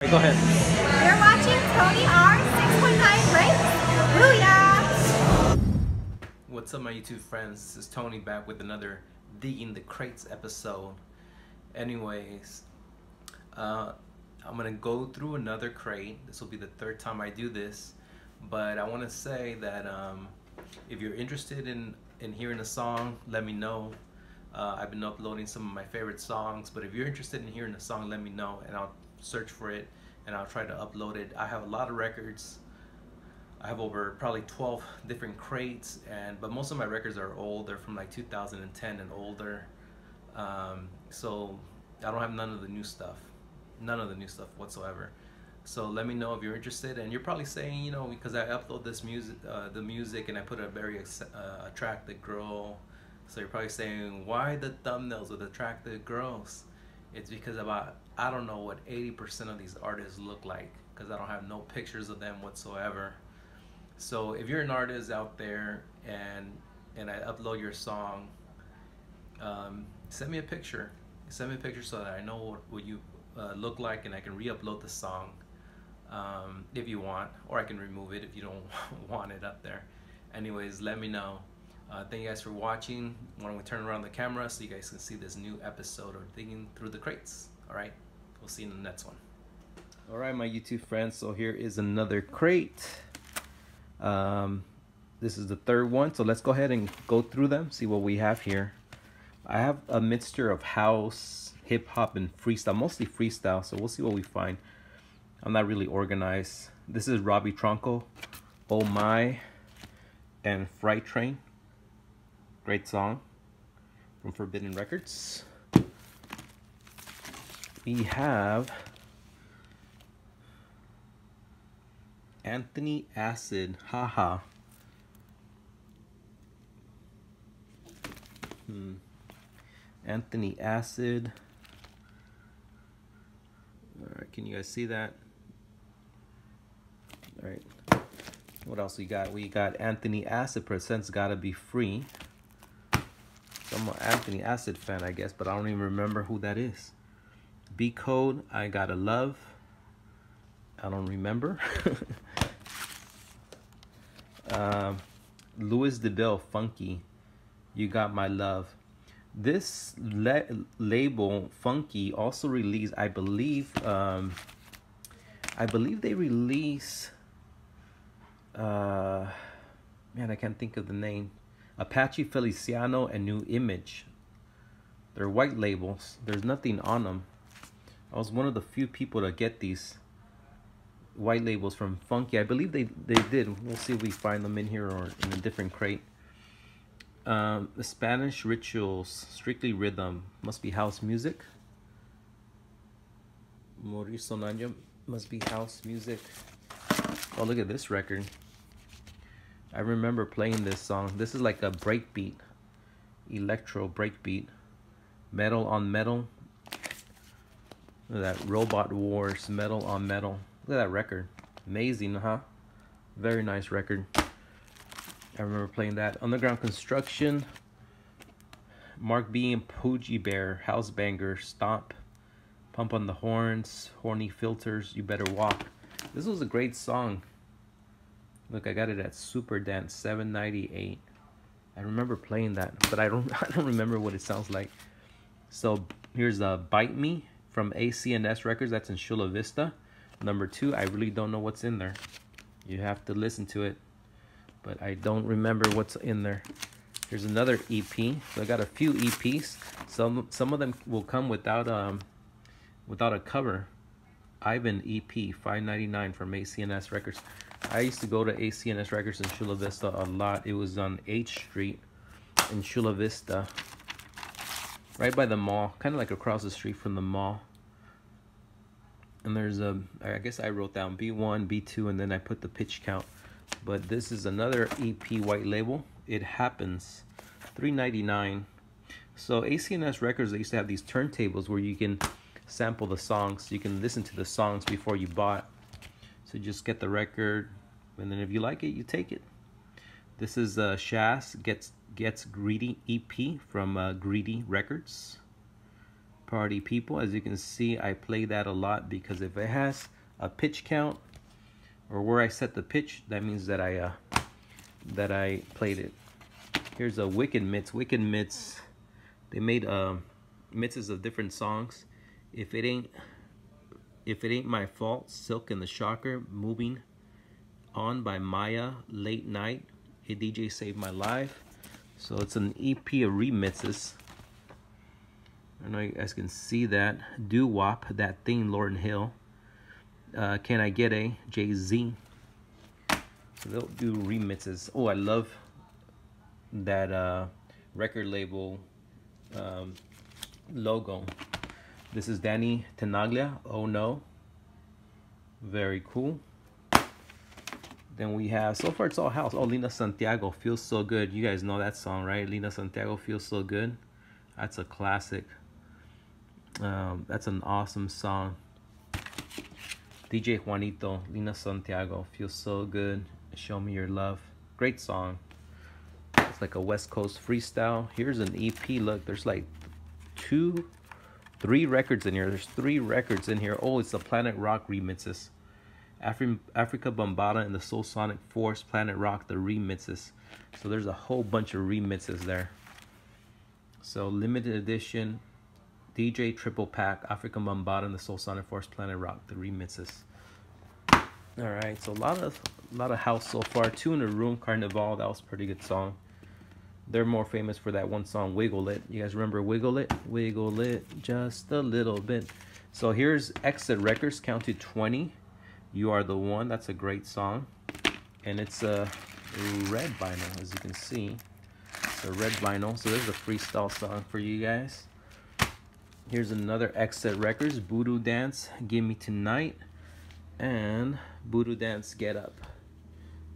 Go ahead. You're watching Tony R 619 Breaks. Booyah! What's up, my YouTube friends? This is Tony back with another Digging the Crates episode. Anyways, uh, I'm gonna go through another crate. This will be the third time I do this, but I want to say that um, if you're interested in in hearing a song, let me know. Uh, I've been uploading some of my favorite songs, but if you're interested in hearing a song, let me know, and I'll search for it and I'll try to upload it. I have a lot of records. I have over probably 12 different crates, and but most of my records are old. They're from like 2010 and older. Um, so I don't have none of the new stuff, none of the new stuff whatsoever. So let me know if you're interested. And you're probably saying, you know, because I upload this music, uh, the music, and I put a very uh, attractive girl. So you're probably saying, why the thumbnails with attractive girls? It's because about I don't know what 80% of these artists look like because I don't have no pictures of them whatsoever. So if you're an artist out there and and I upload your song, um, send me a picture. Send me a picture so that I know what, what you uh, look like and I can re-upload the song um, if you want, or I can remove it if you don't want it up there. Anyways, let me know. Uh, thank you guys for watching. Why don't we turn around the camera so you guys can see this new episode of Digging Through the Crates. All right, we'll see you in the next one. All right, my YouTube friends. So here is another crate. Um, this is the third one. So let's go ahead and go through them, see what we have here. I have a mixture of house, hip hop, and freestyle, mostly freestyle. So we'll see what we find. I'm not really organized. This is Robbie Tronco, Oh My, and Fright Train. Great song from Forbidden Records. We have Anthony Acid, haha. Hmm. Anthony Acid. All right, can you guys see that? All right. What else we got? We got Anthony Acid presents Gotta Be Free. I'm an Anthony Acid fan, I guess, but I don't even remember who that is. B Code, I Gotta Love. I don't remember. um, Louis DeBell, Funky, You Got My Love. This la label, Funky, also released, I believe, um, I believe they release, uh, man, I can't think of the name. Apache Feliciano and New Image. They're white labels. There's nothing on them. I was one of the few people to get these white labels from Funky. I believe they, they did. We'll see if we find them in here or in a different crate. Um, the Spanish Rituals, Strictly Rhythm, must be house music. Mauricio Nanya must be house music. Oh, look at this record. I remember playing this song. This is like a breakbeat, electro breakbeat, metal on metal. Look at that Robot Wars, metal on metal. Look at that record. Amazing, huh? Very nice record. I remember playing that. Underground Construction, Mark B and Poogie Bear, House Banger, Stomp, Pump on the Horns, Horny Filters, You Better Walk. This was a great song. Look, I got it at Super Dance 798. I remember playing that, but I don't I don't remember what it sounds like. So here's uh, Bite Me from ACNS Records. That's in Chula Vista. Number two, I really don't know what's in there. You have to listen to it, but I don't remember what's in there. Here's another EP. So I got a few EPs. Some some of them will come without um without a cover. Ivan EP 599 from ACNS Records. I used to go to ACNS Records in Chula Vista a lot. It was on H Street in Chula Vista. Right by the mall. Kind of like across the street from the mall. And there's a, I guess I wrote down B1, B2, and then I put the pitch count. But this is another EP white label. It happens. 399 So ACNS Records, they used to have these turntables where you can sample the songs. You can listen to the songs before you bought. So just get the record, and then if you like it, you take it. This is uh, Shaz Gets Gets Greedy EP from uh, Greedy Records. Party People. As you can see, I play that a lot because if it has a pitch count or where I set the pitch, that means that I uh, that I played it. Here's a Wicked Mitts. Wicked Mitts, they made uh, mixes of different songs. If it ain't if it ain't my fault, Silk and the Shocker, moving on by Maya, Late Night, a DJ saved my life. So it's an EP of remixes. I know you guys can see that. Doo Wop, that thing, Lauryn Hill. Uh, can I get a Jay Z? So they'll do remixes. Oh, I love that uh, record label um, logo. This is Danny Tenaglia. Oh no. Very cool. Then we have, so far it's all house. Oh, Lina Santiago, Feels So Good. You guys know that song, right? Lina Santiago, Feels So Good. That's a classic. Um, that's an awesome song. DJ Juanito, Lina Santiago, Feels So Good. Show Me Your Love. Great song. It's like a West Coast freestyle. Here's an EP. Look, there's like two, three records in here. There's three records in here. Oh, it's the Planet Rock remixes. Afri Afrika Bambaataa and the Soulsonic Force, Planet Rock, the remixes. So there's a whole bunch of remixes there. So limited edition, DJ Triple Pack, Afrika Bambaataa and the Soulsonic Force, Planet Rock, the remixes. All right, so a lot of a lot of house so far. Two in a room, Carnival. That was pretty good song. They're more famous for that one song, Wiggle It. You guys remember Wiggle It? Wiggle It just a little bit. So here's Exit Records, counted 20. You Are the One. That's a great song. And it's a red vinyl, as you can see. It's a red vinyl. So there's a freestyle song for you guys. Here's another Exit Records, Voodoo Dance, Give Me Tonight. And Voodoo Dance, Get Up.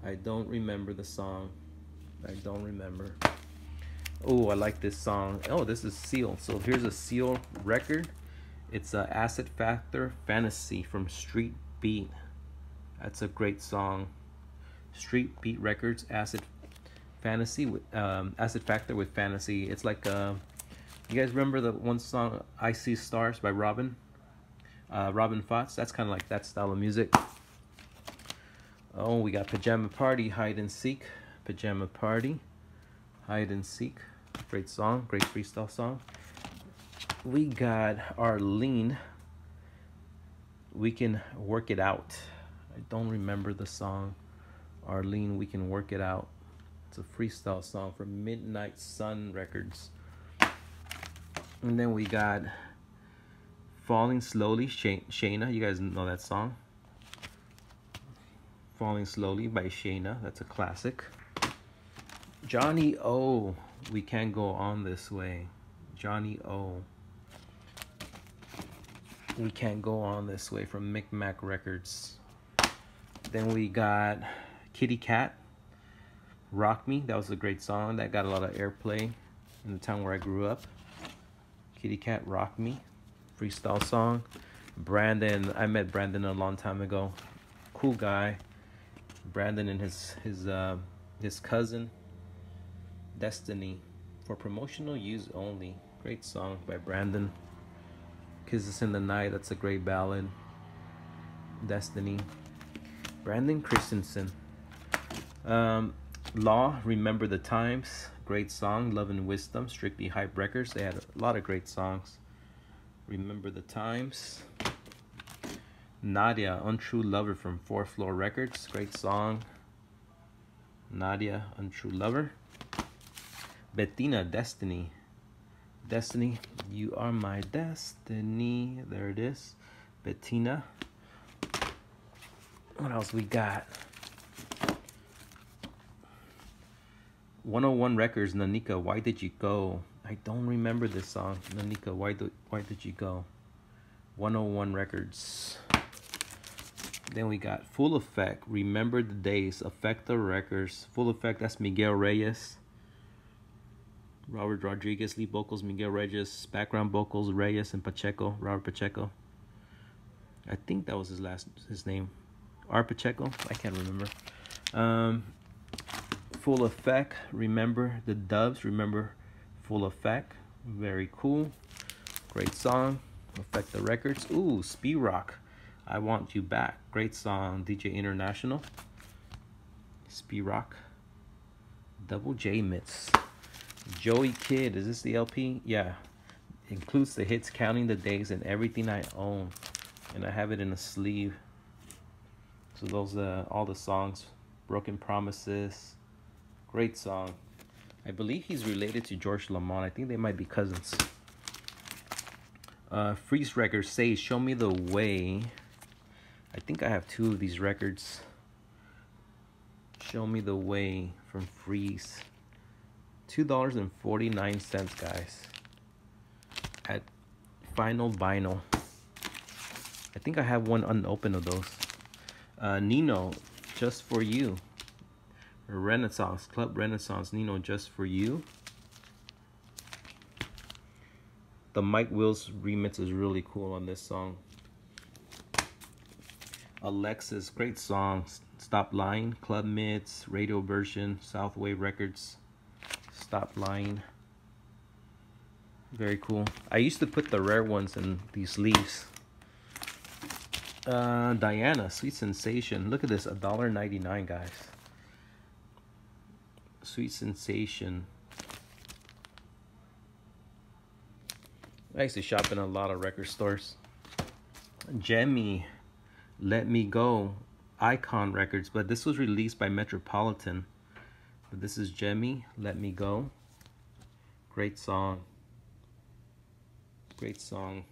I don't remember the song. I don't remember. Oh, I like this song. Oh, this is Seal. So here's a Seal record. It's a Acid Factor Fantasy from Street Beat. That's a great song. Street Beat Records, Acid Fantasy with um, Acid Factor with Fantasy. It's like uh, you guys remember the one song "I See Stars" by Robin, uh, Robin Fox. That's kind of like that style of music. Oh, we got Pajama Party, Hide and Seek, Pajama Party, Hide and Seek. Great song, great freestyle song. We got Arlene. We can work it out. I don't remember the song. Arlene, we can work it out. It's a freestyle song from Midnight Sun Records. And then we got Falling Slowly, Shayna. You guys know that song. Falling Slowly by Shayna. That's a classic. Johnny O. We Can't Go On This Way. Johnny O. We Can't Go On This Way from Micmac Records. Then we got Kitty Cat, Rock Me. That was a great song. That got a lot of airplay in the town where I grew up. Kitty Cat, Rock Me. Freestyle song. Brandon, I met Brandon a long time ago. Cool guy. Brandon and his his uh, his cousin Destiny for promotional use only. Great song by Brandon. Kisses in the Night, that's a great ballad. Destiny. Brandon Christensen. Um, Law, Remember the Times, great song. Love and Wisdom, Strictly Hype Records. They had a lot of great songs. Remember the Times. Nadia, Untrue Lover from Fourth Floor Records, great song. Nadia, Untrue Lover. Bettina, Destiny. Destiny, you are my destiny. There it is. Bettina. What else we got? 101 Records, Nanika, why did you go? I don't remember this song. Nanika, why, do, why did you go? 101 Records. Then we got Full Effect, Remember the Days, Effecta Records. Full Effect, that's Miguel Reyes. Robert Rodriguez, lead vocals, Miguel Reyes, background vocals, Reyes and Pacheco, Robert Pacheco. I think that was his last his name. R Pacheco, I can't remember. Um, full effect, remember the doves, remember full effect. Very cool. Great song. Affect the Records. Ooh, Speed Rock. I Want You Back. Great song. DJ International. Speed Rock. Double J Mitz. Joey Kid. Is this the LP? Yeah. Includes the hits Counting the Days and Everything I Own. And I have it in a sleeve. So those are all the songs. Broken Promises. Great song. I believe he's related to George Lamont. I think they might be cousins. Uh, Freeze Records say, Show Me the Way. I think I have two of these records. Show Me the Way from Freeze. $2.49, guys. At Final Vinyl. I think I have one unopened of those. Uh, Nino, Just For You. Renaissance, Club Renaissance, Nino, Just For You. The Mike Wills remix is really cool on this song. Alexis, great song. Stop Lying, Club Mids, radio version, Southwave Records. Stop Lying. Very cool. I used to put the rare ones in these leaves. Uh, Diana, Sweet Sensation. Look at this, $1.99, guys. Sweet Sensation. I used to shop in a lot of record stores. Jemmy, Let Me Go, Icon Records, but this was released by Metropolitan. But this is Jemmy, Let Me Go. Great song. Great song.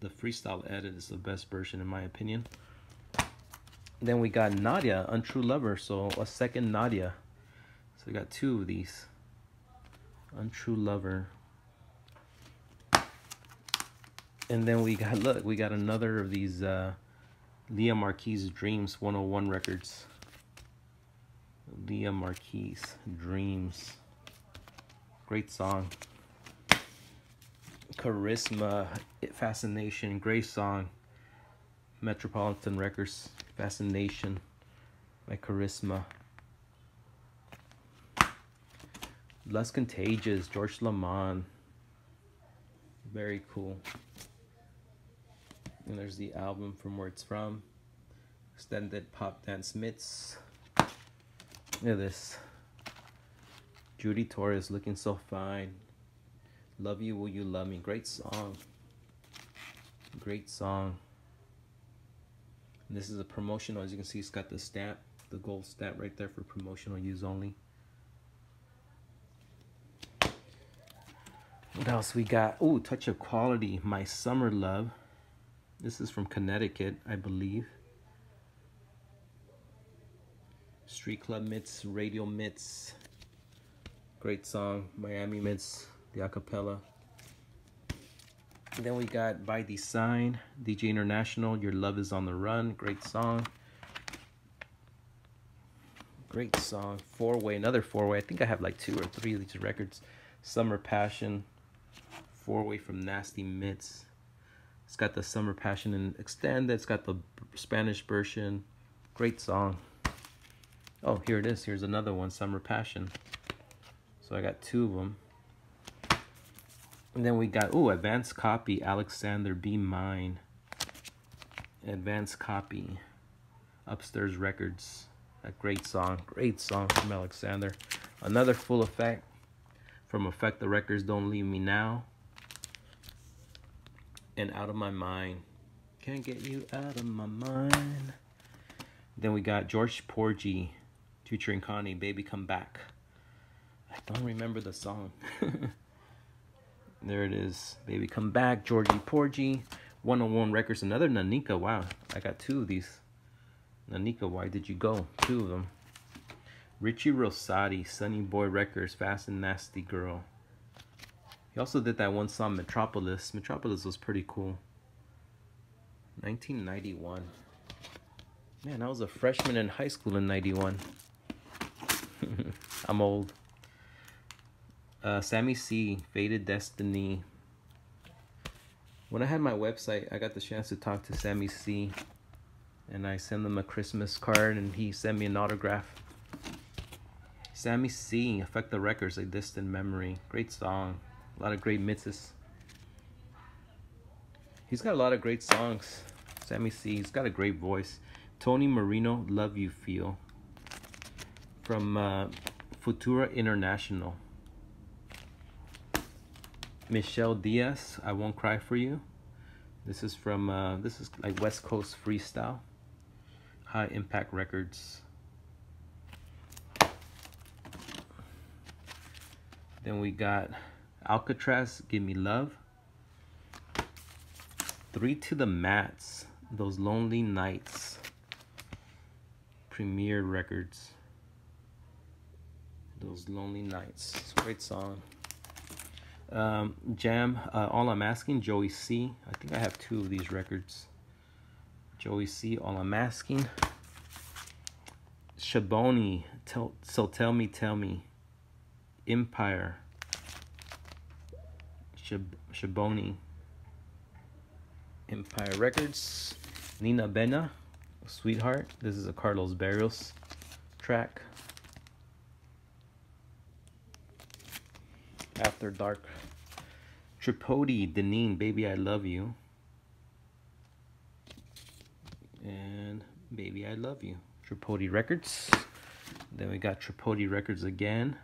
The freestyle edit is the best version in my opinion. Then we got Nadia, Untrue Lover, so a second Nadia. So we got two of these. Untrue Lover. And then we got, look, we got another of these uh, Leah Marquis Dreams 101 records. Leah Marquis Dreams. Great song. Charisma, Fascination, great song. Metropolitan Records, Fascination by Charisma. Less Contagious, George Lamont. Very cool. And there's the album from where it's from. Extended Pop Dance Mix. Look at this. Judy Torres looking so fine. Love You Will You Love Me. Great song. Great song. And this is a promotional. As you can see, it's got the stamp, the gold stamp right there for promotional use only. What else we got? Oh, Touch of Quality. My Summer Love. This is from Connecticut, I believe. Street Club Mitts, Radio Mitts. Great song. Miami Mitts, the acapella. Then we got By Design, DJ International, Your Love is on the Run. Great song. Great song. Four Way, another four way. I think I have like two or three of these records. Summer Passion, Four Way from Nasty Mitts. It's got the Summer Passion and Extended. It's got the Spanish version. Great song. Oh, here it is. Here's another one, Summer Passion. So I got two of them. And then we got, oh, advanced copy, Alexander Be Mine. Advanced copy, Upstairs Records. A great song, great song from Alexander. Another full effect from Effect the Records, Don't Leave Me Now. And Out of My Mind. Can't get you out of my mind. Then we got George Porgy featuring Connie, Baby Come Back. I don't remember the song. There it is. Baby Come Back, Georgie Porgy, 101 Records, another Nanika. Wow, I got two of these. Nanika, why did you go? Two of them. Richie Rosati, Sunny Boy Records, Fast and Nasty Girl. He also did that one song, Metropolis. Metropolis was pretty cool. 1991. Man, I was a freshman in high school in 91. I'm old. Uh, Sammy C, Faded Destiny. When I had my website, I got the chance to talk to Sammy C. And I sent him a Christmas card and he sent me an autograph. Sammy C, Affect the Records, A Distant Memory. Great song. A lot of great mixes. He's got a lot of great songs. Sammy C. He's got a great voice. Tony Marino, Love You Feel. From uh, Futura International. Michelle Diaz, I Won't Cry For You. This is from, uh, this is like West Coast Freestyle. High Impact Records. Then we got Alcatraz, Give Me Love. Three to the Mats, Those Lonely Nights. Premier Records. Those Lonely Nights. It's a great song. Um, Jam, uh, All I'm Asking, Joey C. I think I have two of these records. Joey C, All I'm Asking. Shaboni, tell, So Tell Me, Tell Me. Empire. Shab Shaboni. Empire Records. Nina Bena, Sweetheart. This is a Carlos Barrios track. After Dark. Tripodi, Deneen, Baby I Love You. And Baby I Love You. Tripodi Records. Then we got Tripodi Records again.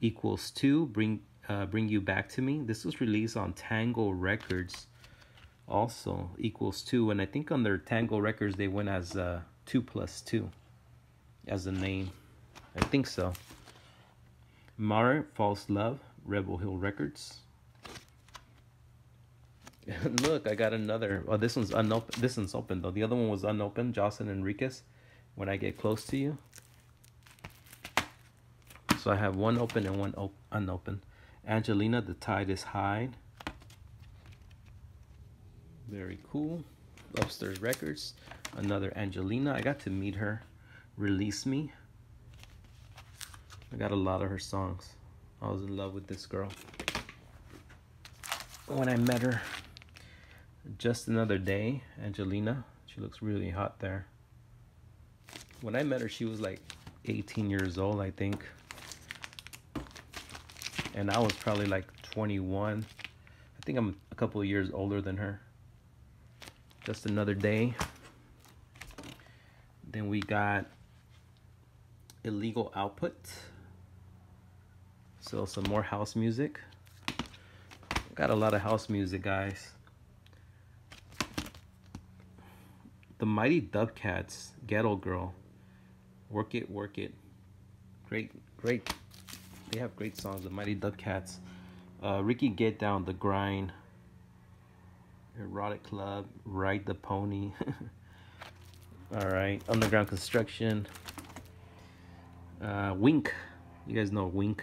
Equals 2, Bring uh, Bring You Back to Me. This was released on Tango Records also. Equals 2. And I think on their Tango Records they went as uh, 2 plus 2 as a name. I think so. Mara, False Love, Rebel Hill Records. Look, I got another. Oh, this one's unopened. This one's open though. The other one was unopened. Jocelyn Enriquez. When I get close to you. So I have one open and one op unopened. Angelina, the tide is high. Very cool. Upstairs Records. Another Angelina. I got to meet her. Release Me. I got a lot of her songs. I was in love with this girl. When I met her, just another day, Angelina. She looks really hot there. When I met her, she was like 18 years old, I think. And I was probably like 21. I think I'm a couple of years older than her. Just another day. Then we got illegal output. So some more house music. Got a lot of house music, guys. The Mighty Dub Katz, Ghetto Girl. Work It, Work It. Great, great. They have great songs, the Mighty Dub Katz. Uh, Ricky Get Down, The Grind. Erotic Club, Ride the Pony. Alright, Underground Construction. Uh, Wink. You guys know Wink.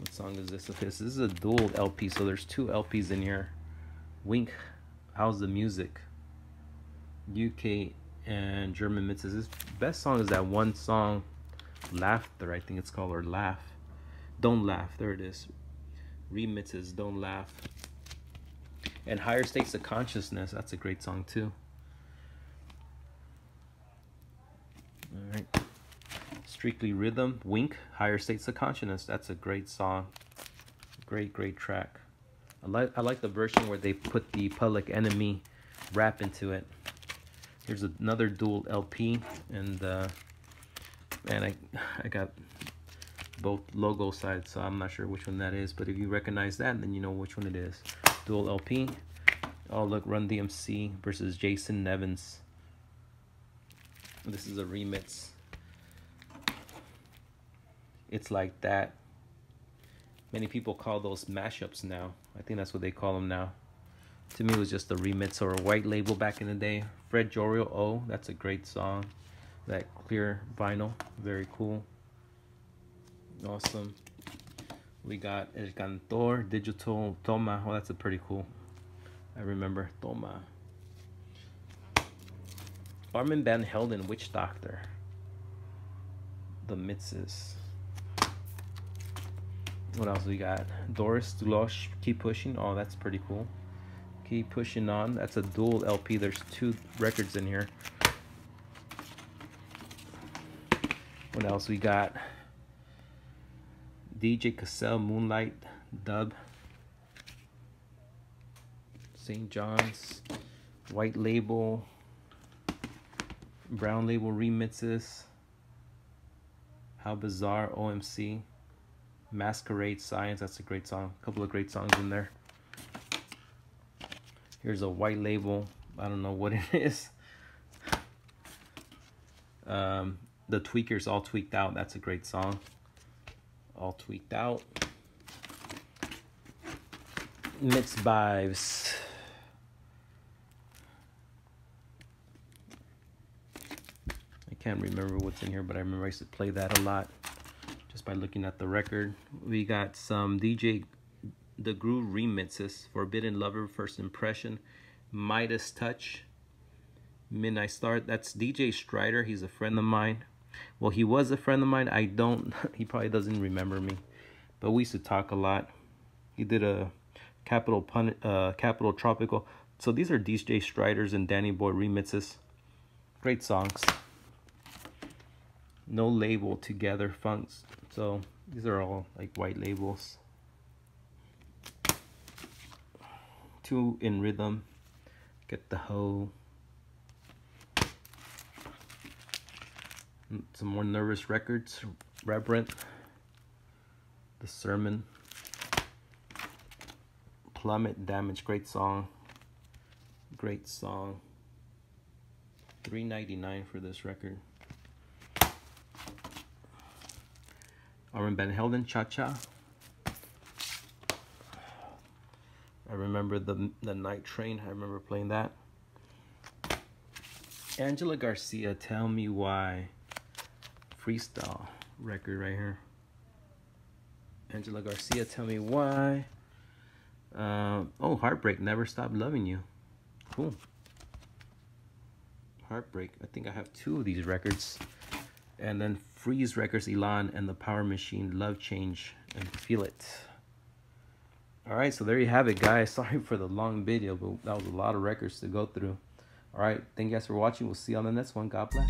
What song is this of his? This is a dual LP, so there's two LPs in here. Wink, How's the Music? UK and German mixes. His best song is that one song, Laughter, I think it's called, or Laugh. Don't Laugh, there it is. Remixes, Don't Laugh. And Higher States of Consciousness, that's a great song too. Alright. Strictly Rhythm, Wink, Higher States of Consciousness. That's a great song. Great, great track. I like I like the version where they put the Public Enemy rap into it. Here's another dual LP, and uh, man, I I got both logo sides, so I'm not sure which one that is. But if you recognize that, then you know which one it is. Dual LP. Oh look, Run DMC versus Jason Nevins. This is a remix. It's like that. Many people call those mashups now. I think that's what they call them now. To me, it was just a remix or a white label back in the day. Fred Jorio, oh, that's a great song. That clear vinyl, very cool. Awesome. We got El Cantor, Digital, Toma. Oh, that's a pretty cool. I remember Toma. Armand Van Helden, Witch Doctor. The Mitzes. What else we got? Doris Dulosh, Keep Pushing. Oh, that's pretty cool. Keep Pushing On. That's a dual LP. There's two records in here. What else we got? DJ Cassell, Moonlight, Dub. St. John's, White Label, Brown Label remixes. How Bizarre, OMC, Masquerade Science. That's a great song. A couple of great songs in there. Here's a White Label. I don't know what it is. Um, the Tweakers All Tweaked Out. That's a great song. All Tweaked Out. Mixed Vibes. I can't remember what's in here, but I remember I used to play that a lot just by looking at the record. We got some DJ The Groove remixes Forbidden Lover, First Impression, Midas Touch, Midnight Star. That's DJ Strider. He's a friend of mine. Well, he was a friend of mine. I don't, he probably doesn't remember me, but we used to talk a lot. He did a Capital Pun, uh, Capital Tropical. So these are DJ Striders and Danny Boy remixes. Great songs. No label together funks. So these are all like white labels. Two in rhythm. Get the hoe. Mm, some more nervous records. Reverent. The sermon. Plummet Damage. Great song. Great song. 399 for this record. Armand Van Helden, Cha Cha. I remember the the Night Train. I remember playing that. Angela Garcia, Tell Me Why. Freestyle record right here. Angela Garcia, Tell Me Why. Uh, oh, Heartbreak, Never Stop Loving You. Cool. Heartbreak. I think I have two of these records. And then Freeze Records, Elan, and the Power Machine, Love Change, and Feel It. Alright, so there you have it, guys. Sorry for the long video, but that was a lot of records to go through. Alright, thank you guys for watching. We'll see you on the next one. God bless.